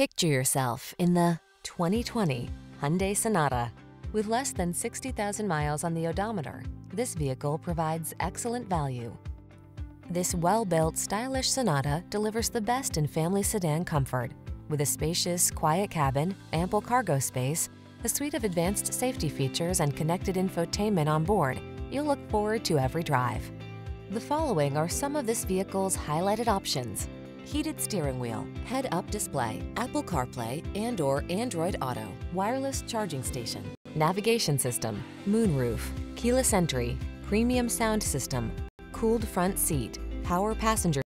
Picture yourself in the 2020 Hyundai Sonata. With less than 60,000 miles on the odometer, this vehicle provides excellent value. This well-built, stylish Sonata delivers the best in family sedan comfort. With a spacious, quiet cabin, ample cargo space, a suite of advanced safety features and connected infotainment on board, you'll look forward to every drive. The following are some of this vehicle's highlighted options. Heated steering wheel, head-up display, Apple CarPlay and or Android Auto, wireless charging station, navigation system, moonroof, keyless entry, premium sound system, cooled front seat, power passenger